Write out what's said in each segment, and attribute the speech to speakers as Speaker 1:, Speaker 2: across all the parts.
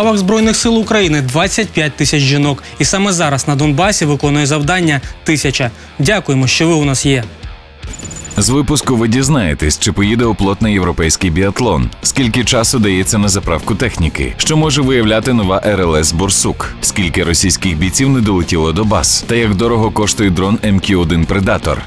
Speaker 1: Лавах Збройних сил України 25 тисяч жінок. І саме зараз на Донбасі виконує завдання тисяча. Дякуємо, що ви у нас є.
Speaker 2: З випуску ви дізнаєтесь, чи поїде оплот на європейський біатлон, скільки часу дається на заправку техніки, що може виявляти нова РЛС Борсук, скільки російських бійців не долетіло до баз, та як дорого коштує дрон MQ-1 Predator.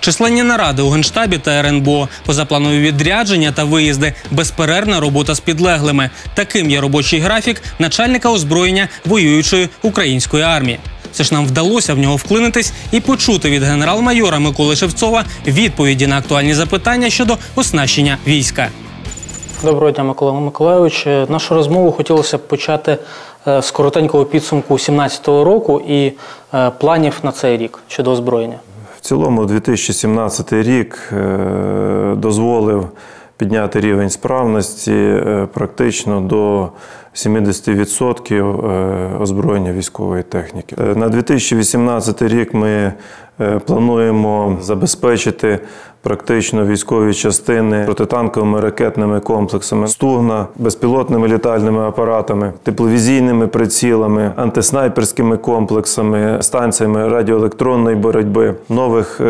Speaker 1: Численні наради у генштабі та РНБО, позапланові відрядження та виїзди, безперервна робота з підлеглими. Таким є робочий графік начальника озброєння воюючої української армії. Це ж нам вдалося в нього вклинитись і почути від генерал-майора Миколи Шевцова відповіді на актуальні запитання щодо оснащення війська. Доброго дня, Микола Миколайович. Нашу розмову хотілося б почати е, з коротенького підсумку 2017 року і е, планів на цей рік щодо озброєння.
Speaker 3: В цілому 2017 рік е, дозволив підняти рівень справності е, практично до 70% е, озброєння військової техніки. На 2018 рік ми плануємо забезпечити практично військові частини протитанковими ракетними комплексами, стугна, безпілотними літальними апаратами, тепловізійними прицілами, антиснайперськими комплексами, станціями радіоелектронної боротьби, нових е,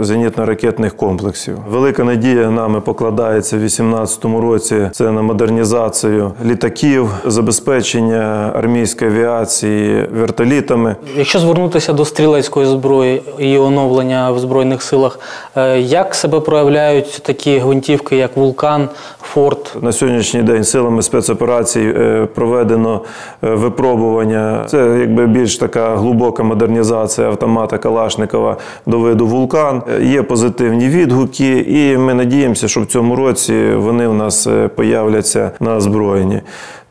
Speaker 3: зенітно-ракетних комплексів. Велика надія нами покладається в 2018 році. Це на модернізацію літаків, забезпечення армійської авіації вертолітами.
Speaker 1: Якщо звернутися до стрілецької зброї і оновлення в збройних силах, е, як себе проявляють такі гвинтівки, як Вулкан, Форт?
Speaker 3: На сьогоднішній день силами спецоперацій е, проведено е, випробування. Це якби більш така глибока модернізація автомата Калашникова до виду вулкан. Е, Є позитивні відгуки, і ми надіємося, що в цьому році вони в нас появляться на озброєнні.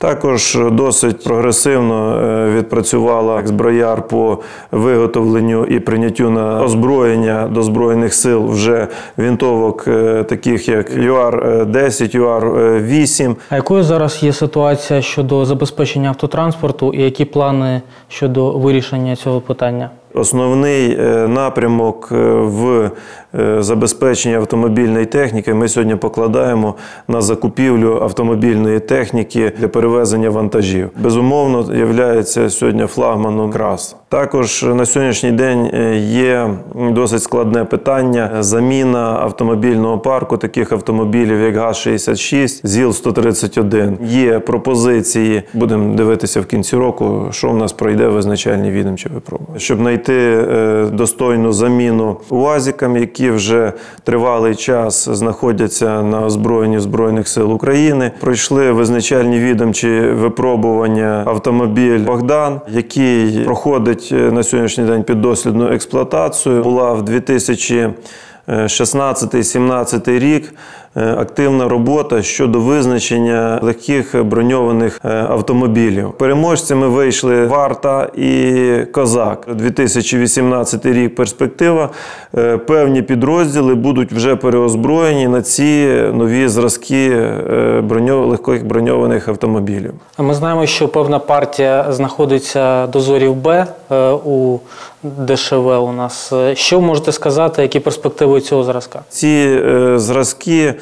Speaker 3: Також досить прогресивно е, відпрацювала зброяр по виготовленню і прийняттю на озброєння до збройних сил вже вінтовок, е, таких як ЮАР-10, ЮАР-8.
Speaker 1: А якою зараз є ситуація щодо забезпечення автотранспорту і які плани щодо вирішення цього питання?
Speaker 3: Основний е, напрямок е, в е, забезпеченні автомобільної техніки ми сьогодні покладаємо на закупівлю автомобільної техніки для перевезення вантажів. Безумовно, є сьогодні флагманом КРАС. Також на сьогоднішній день є досить складне питання заміна автомобільного парку таких автомобілів, як ГАЗ-66, ЗІЛ-131. Є пропозиції. Будемо дивитися в кінці року, що в нас пройде визначальні відомчі випробування, щоб знайти е, достойну заміну УАЗікам, які вже тривалий час знаходяться на озброєнні збройних сил України. Пройшли визначальні відомчі випробування автомобіль Богдан, який проходить е, на сьогоднішній день піддослідну експлуатацію. Була в 2016-17 рік е, активна робота щодо визначення легких броньованих е, автомобілів. Переможцями вийшли Варта і Козак. 2018 рік перспектива. Е, Певні підрозділи будуть вже переозброєні на ці нові зразки е, броньо- легких броньованих автомобілів.
Speaker 1: Ми знаємо, що певна партія знаходиться дозорів Б е, у ДШВ у нас. Е, Що можете сказати, які перспективи цього зразка?
Speaker 3: Ці е, зразки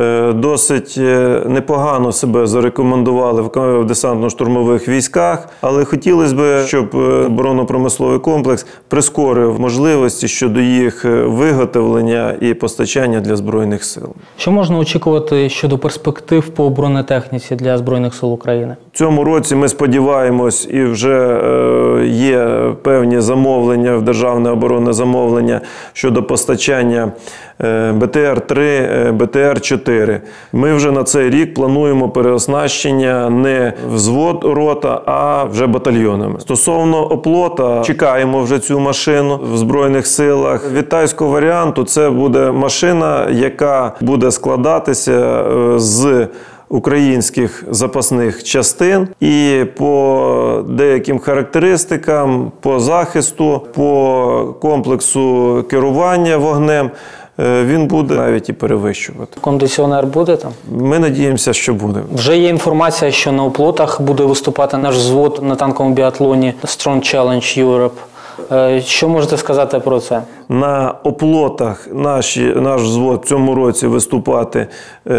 Speaker 3: Е, досить е, непогано себе зарекомендували в десантно-штурмових військах. Але хотілося б, щоб е, оборонно-промисловий комплекс прискорив можливості щодо їх виготовлення і постачання для збройних сил.
Speaker 1: Що можна очікувати щодо перспектив по бронетехніці для збройних сил України?
Speaker 3: В Цьому році ми сподіваємось, і вже є певні замовлення в державне оборонне замовлення щодо постачання БТР 3 БТР 4 4. Ми вже на цей рік плануємо переоснащення не взвод рота, а вже батальйонами. Стосовно оплота, чекаємо вже цю машину в збройних силах. Вітайського варіанту це буде машина, яка буде складатися е, з Українських запасних частин і по деяким характеристикам, по захисту, по комплексу керування вогнем е, Він буде навіть і перевищувати.
Speaker 1: Кондиціонер буде там?
Speaker 3: Ми надіємося, що буде.
Speaker 1: Вже є інформація, що на оплотах буде виступати наш взвод на танковому біатлоні Strong Challenge Europe. Е, Що можете сказати про це?
Speaker 3: на оплотах наші, наш взвод в цьому році виступати, е,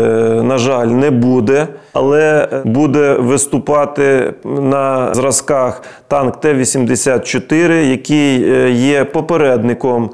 Speaker 3: на жаль, не буде, але буде виступати на зразках танк Т-84, який є попередником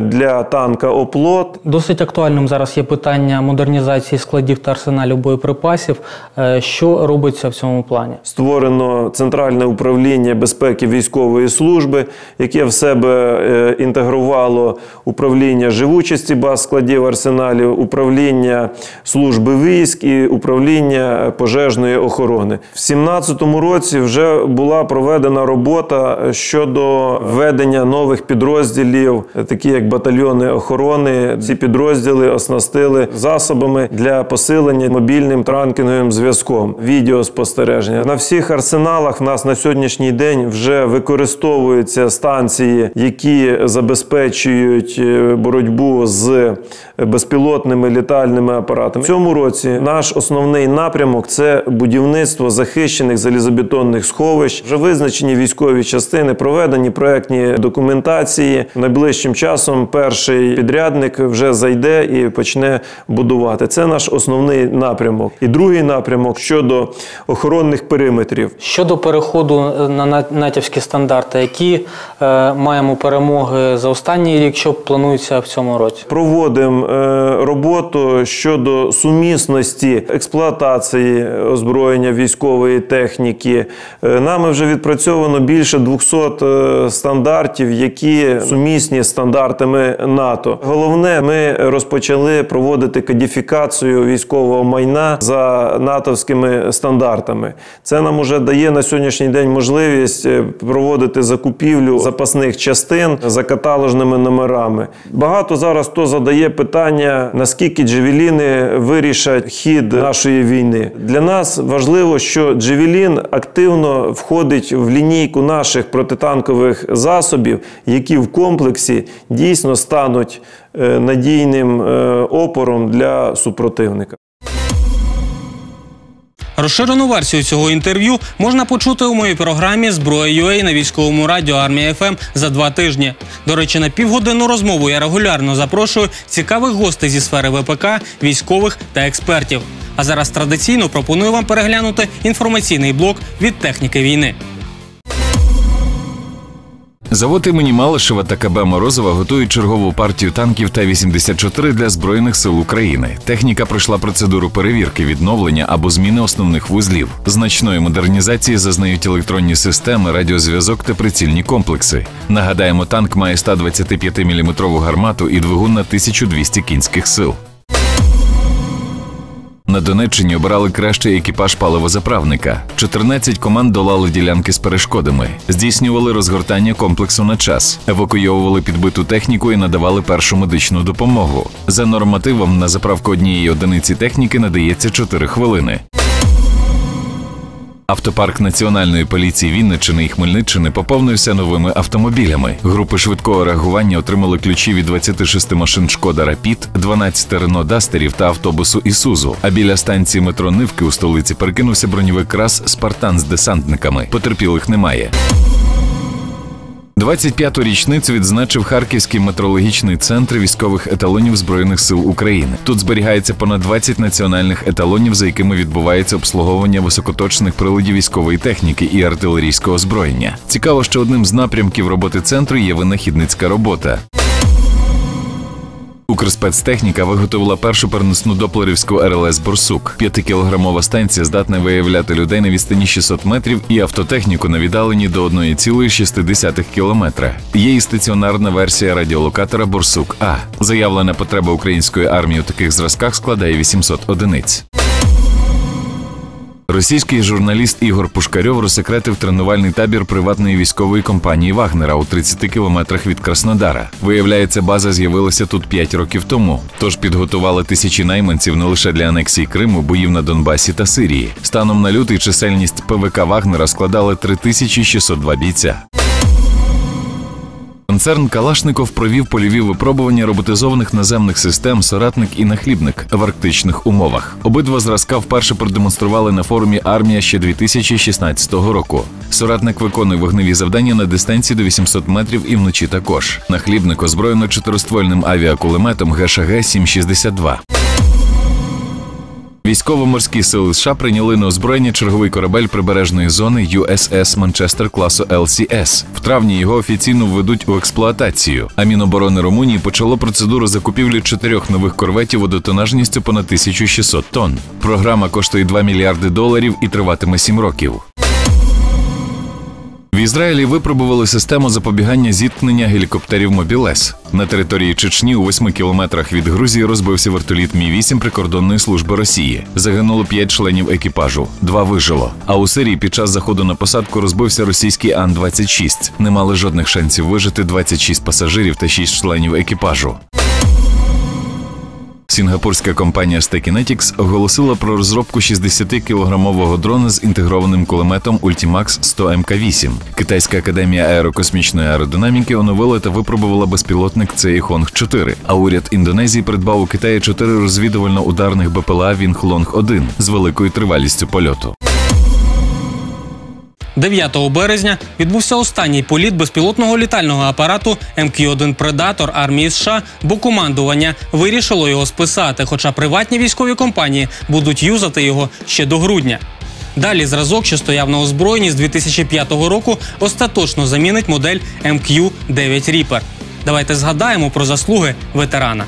Speaker 3: для танка Оплот.
Speaker 1: Досить актуальним зараз є питання модернізації складів та арсеналів боєприпасів. Е, Що робиться в цьому плані?
Speaker 3: Створено Центральне управління безпеки військової служби, яке в себе е, інтегрувало управління живучості баз складів арсеналів, управління служби військ і управління пожежної охорони. В 2017 році вже була проведена робота щодо введення нових підрозділів, такі як батальйони охорони. Ці підрозділи оснастили засобами для посилення мобільним транкінговим зв'язком, відеоспостереження. На всіх арсеналах в нас на сьогоднішній день вже використовуються станції, які забезпечують е, боротьбу з безпілотними літальними апаратами. В цьому році наш основний напрямок це будівництво захищених залізобетонних сховищ. Вже визначені військові частини, проведені проектні документації. Найближчим часом перший підрядник вже зайде і почне будувати. Це наш основний напрямок. І другий напрямок щодо охоронних периметрів.
Speaker 1: Щодо переходу е, на на- натівські стандарти, які е, маємо перемоги за останній рік, що планується в цьому році?
Speaker 3: Проводимо е, роботу щодо сумісності експлуатації озброєння військової техніки. Е, Нами вже відпрацьовано більше 200 е, стандартів, які сумісні з стандартами НАТО. Головне, ми розпочали проводити кодифікацію військового майна за натовськими стандартами. Це нам уже дає на сьогоднішній день можливість е, проводити закупівлю запасних частин за каталожними номерами. Багато зараз хто задає питання, наскільки джевеліни вирішать хід нашої війни. Для нас важливо, що джевелін активно входить в лінійку наших протитанкових засобів, які в комплексі дійсно стануть е, надійним е, опором для супротивника.
Speaker 4: Розширену версію цього інтерв'ю можна почути у моїй програмі Зброя.UA на військовому радіо Армія ФМ за два тижні. До речі, на півгодинну розмову я регулярно запрошую цікавих гостей зі сфери ВПК, військових та експертів. А зараз традиційно пропоную вам переглянути інформаційний блок від техніки війни.
Speaker 2: Завод імені Малишева та КБ Морозова готують чергову партію танків Т-84 для Збройних сил України. Техніка пройшла процедуру перевірки, відновлення або зміни основних вузлів. Значної модернізації зазнають електронні системи, радіозв'язок та прицільні комплекси. Нагадаємо, танк має 125-мм гармату і двигун на 1200 кінських сил. На Донеччині обирали кращий екіпаж паливозаправника. 14 команд долали ділянки з перешкодами, здійснювали розгортання комплексу на час, евакуйовували підбиту техніку і надавали першу медичну допомогу. За нормативом на заправку однієї одиниці техніки надається 4 хвилини. Автопарк Національної поліції Вінниччини і Хмельниччини поповнився новими автомобілями. Групи швидкого реагування отримали ключі від 26 машин Шкода Рапід, 12 Рено Дастерів та автобусу Ісузу. А біля станції метро Нивки у столиці перекинувся броньовик крас Спартан з десантниками. Потерпілих немає. 25-ту річницю відзначив Харківський метрологічний центр військових еталонів Збройних сил України. Тут зберігається понад 20 національних еталонів, за якими відбувається обслуговування високоточних приладів військової техніки і артилерійського озброєння. Цікаво, що одним з напрямків роботи центру є винахідницька робота. Укрспецтехніка виготовила першу переносну доплерівську РЛС Борсук. П'ятикілограмова станція здатна виявляти людей на відстані 600 метрів і автотехніку на віддаленні до 1,6 кілометра. Є і стаціонарна версія радіолокатора Борсук А. Заявлена потреба української армії у таких зразках складає 800 одиниць. Російський журналіст Ігор Пушкарьов розсекретив тренувальний табір приватної військової компанії Вагнера у 30 кілометрах від Краснодара. Виявляється, база з'явилася тут 5 років тому. Тож підготували тисячі найманців не лише для анексії Криму, боїв на Донбасі та Сирії. Станом на лютий чисельність ПВК Вагнера складала 3602 бійця. Концерн Калашников провів польові випробування роботизованих наземних систем Соратник і Нахлібник в арктичних умовах. Обидва зразка вперше продемонстрували на форумі Армія ще 2016 року. Соратник виконує вогневі завдання на дистанції до 800 метрів і вночі також. Нахлібник озброєно чотириствольним авіакулеметом ГШГ 762 Військово-морські сили США прийняли на озброєння черговий корабель прибережної зони USS Манчестер класу LCS. В травні його офіційно введуть у експлуатацію. А Міноборони Румунії почало процедуру закупівлі чотирьох нових корветів водотонажністю понад 1600 тонн. Програма коштує 2 мільярди доларів і триватиме 7 років. В Ізраїлі випробували систему запобігання зіткнення гелікоптерів Мобілес. На території Чечні у 8 кілометрах від Грузії розбився вертоліт Мі 8 прикордонної служби Росії. Загинуло 5 членів екіпажу, два вижило. А у Сирії під час заходу на посадку розбився російський Ан-26. Не мали жодних шансів вижити 26 пасажирів та 6 членів екіпажу. Сінгапурська компанія ST Kinetics оголосила про розробку 60-кілограмового дрона з інтегрованим кулеметом Ultimax 100 Mk8. Китайська академія аерокосмічної аеродинаміки оновила та випробувала безпілотник Цай Хонг 4. А уряд Індонезії придбав у Китаї чотири розвідувально-ударних БПЛА Wing Loong 1 з великою тривалістю польоту.
Speaker 4: 9 березня відбувся останній політ безпілотного літального апарату MQ-1 Predator армії США, бо командування вирішило його списати, хоча приватні військові компанії будуть юзати його ще до грудня. Далі зразок, що стояв на озброєнні з 2005 року, остаточно замінить модель MQ-9 Reaper. Давайте згадаємо про заслуги ветерана.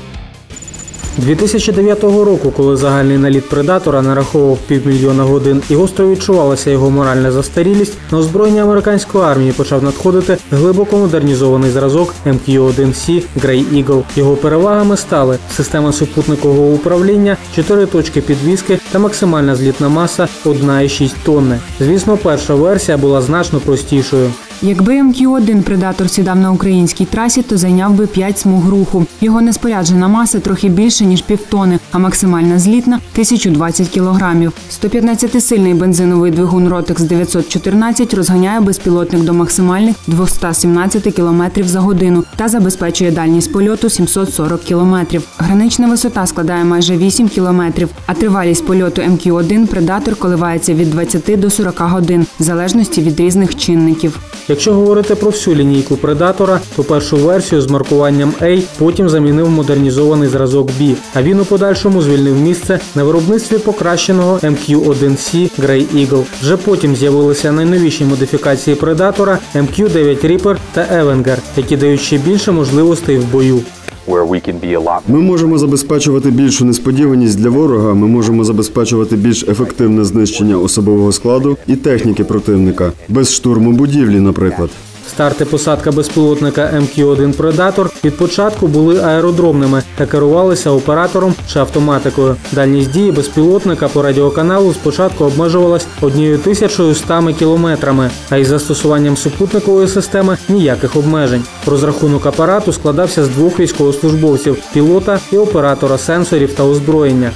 Speaker 1: 2009 року, коли загальний наліт предатора нараховував півмільйона годин і гостро відчувалася його моральна застарілість, на озброєння американської армії почав надходити глибоко модернізований зразок MQ-1C Grey Eagle. Його перевагами стали система супутникового управління, 4 точки підвіски та максимальна злітна маса 1,6 тонни. Звісно, перша версія була значно простішою.
Speaker 5: Якби МК-1 предатор сідав на українській трасі, то зайняв би 5 смуг руху. Його неспоряджена маса трохи більше ніж півтони, а максимальна злітна 1020 кілограмів. 115-сильний бензиновий двигун Rotex 914 розганяє безпілотник до максимальних 217 кілометрів за годину та забезпечує дальність польоту 740 кілометрів. Гранична висота складає майже 8 кілометрів, а тривалість польоту МК-1 предатор коливається від 20 до 40 годин в залежності від різних чинників.
Speaker 1: Якщо говорити про всю лінійку предатора, то першу версію з маркуванням A потім замінив модернізований зразок B, а він у подальшому звільнив місце на виробництві покращеного MQ-1C Grey Eagle. Вже потім з'явилися найновіші модифікації предатора MQ-9 Reaper та Avenger, які дають ще більше можливостей в бою.
Speaker 6: Ми можемо забезпечувати більшу несподіваність для ворога. Ми можемо забезпечувати більш ефективне знищення особового складу і техніки противника без штурму будівлі, наприклад.
Speaker 1: Старт і посадка безпілотника MQ-1 Predator від початку були аеродромними та керувалися оператором чи автоматикою. Дальність дії безпілотника по радіоканалу спочатку обмежувалась 1100 кілометрами, а із застосуванням супутникової системи ніяких обмежень. Розрахунок апарату складався з двох військовослужбовців пілота і оператора сенсорів та озброєння.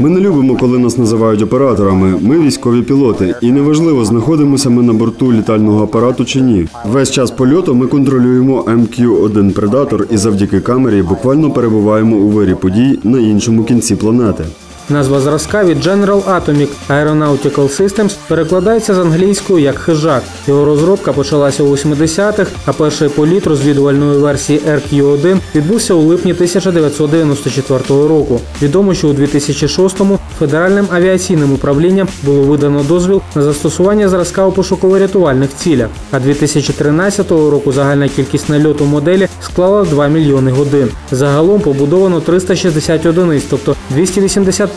Speaker 6: Ми не любимо, коли нас називають операторами. Ми військові пілоти, і неважливо, знаходимося ми на борту літального апарату чи ні. Весь час польоту ми контролюємо MQ-1 Predator і завдяки камері буквально перебуваємо у вирі подій на іншому кінці планети.
Speaker 1: Назва зразка від General Atomic Aeronautical Systems перекладається з англійською як хижак. Його розробка почалася у 80-х, а перший політ розвідувальної версії RQ-1 відбувся у липні 1994 року. Відомо, що у 2006-му федеральним авіаційним управлінням було видано дозвіл на застосування зразка у пошуково-рятувальних цілях. А 2013 року загальна кількість нальоту моделі склала 2 мільйони годин. Загалом побудовано 360 одиниць, тобто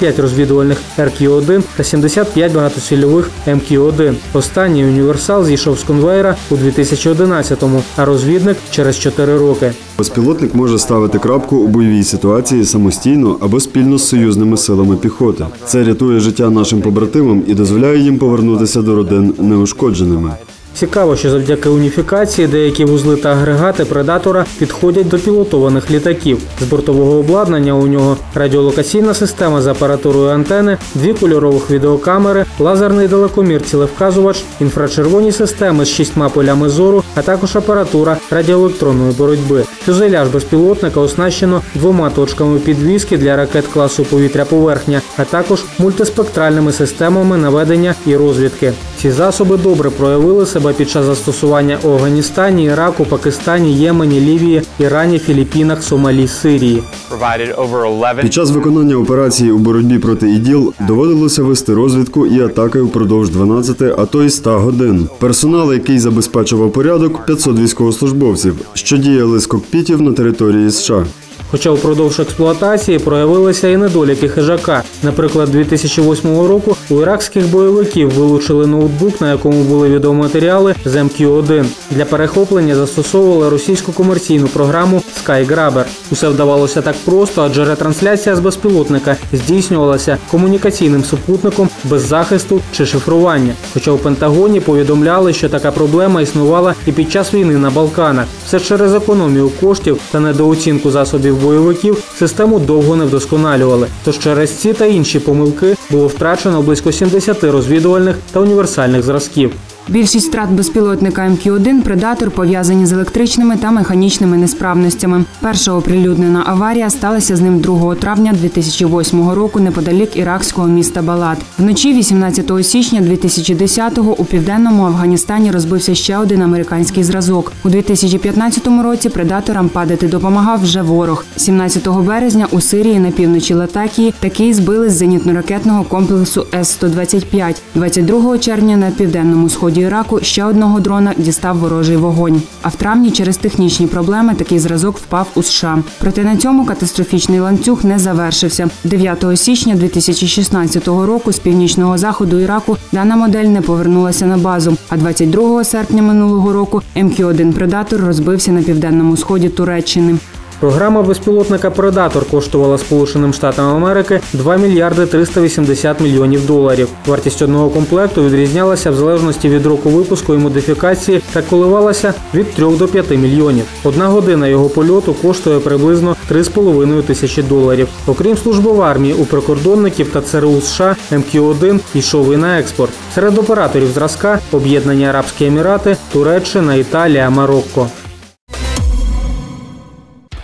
Speaker 1: 285 розвідувальних RQ-1 та 75 багатоцільових MQ-1. Останній універсал зійшов з конвейера у 2011-му, а розвідник через 4 роки.
Speaker 6: Безпілотник може ставити крапку у бойовій ситуації самостійно або спільно з союзними силами піхоти. Це рятує життя нашим побратимам і дозволяє їм повернутися до родин неушкодженими.
Speaker 1: Цікаво, що завдяки уніфікації деякі вузли та агрегати предатора підходять до пілотованих літаків. З бортового обладнання у нього радіолокаційна система з апаратурою антени, дві кольорових відеокамери, лазерний далекомір цілевказувач, інфрачервоні системи з шістьма полями зору, а також апаратура радіоелектронної боротьби. Фюзеляж безпілотника оснащено двома точками підвіски для ракет класу повітря-поверхня, а також мультиспектральними системами наведення і розвідки. Ці засоби добре проявили себе під час застосування у Афганістані, Іраку, Пакистані, Ємені, Лівії, Ірані, Філіппінах, Сомалі, Сирії.
Speaker 7: provided over 11
Speaker 6: Під час виконання операції у боротьбі проти іділ доводилося вести розвідку і атаки впродовж 12, а то й 100 годин. Персонал, який забезпечував порядок, 500 військовослужбовців, що діяли з кокпітів на території США.
Speaker 1: Хоча впродовж експлуатації проявилися і недоліки хижака. Наприклад, 2008 року у іракських бойовиків вилучили ноутбук, на якому були відеоматеріали з МQ-1. Для перехоплення застосовували російську комерційну програму SkyGrabber. Усе вдавалося так просто, адже ретрансляція з безпілотника здійснювалася комунікаційним супутником без захисту чи шифрування. Хоча у Пентагоні повідомляли, що така проблема існувала і під час війни на Балканах. Все через економію коштів та недооцінку засобів бойовиків систему довго не вдосконалювали. Тож через ці та інші помилки було втрачено близько 70 розвідувальних та універсальних зразків.
Speaker 5: Більшість втрат безпілотника МК-1 «Предатор» пов'язані з електричними та механічними несправностями. Перша оприлюднена аварія сталася з ним 2 травня 2008 року неподалік іракського міста Балат. Вночі 18 січня 2010-го у південному Афганістані розбився ще один американський зразок. У 2015 році предаторам падати допомагав вже ворог. 17 березня у Сирії на півночі Латакії такий збили з зенітно-ракетного комплексу С-125. 22 червня на південному сході Іраку ще одного дрона дістав ворожий вогонь. А в травні через технічні проблеми такий зразок впав у США. Проте на цьому катастрофічний ланцюг не завершився. 9 січня 2016 року з північного заходу Іраку дана модель не повернулася на базу. А 22 серпня минулого року МК-1 Предатор розбився на південному сході Туреччини.
Speaker 1: Програма безпілотника Предатор коштувала Сполученим Штатам Америки 2 мільярди 380 мільйонів доларів. Вартість одного комплекту відрізнялася в залежності від року випуску і модифікації та коливалася від 3 до 5 мільйонів. Одна година його польоту коштує приблизно 3,5 тисячі доларів. Окрім служби в армії, у прикордонників та ЦРУ США МК-1 йшов і на експорт. Серед операторів зразка об'єднані Арабські Емірати, Туреччина, Італія, Марокко.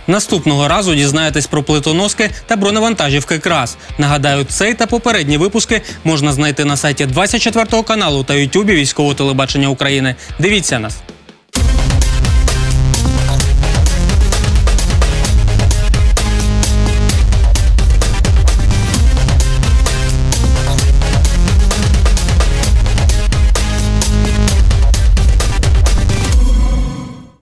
Speaker 4: Наступного разу дізнаєтесь про плитоноски та броневантажівки КРАС. Нагадаю, цей та попередні випуски можна знайти на сайті 24 каналу та Ютубі військового телебачення України. Дивіться нас.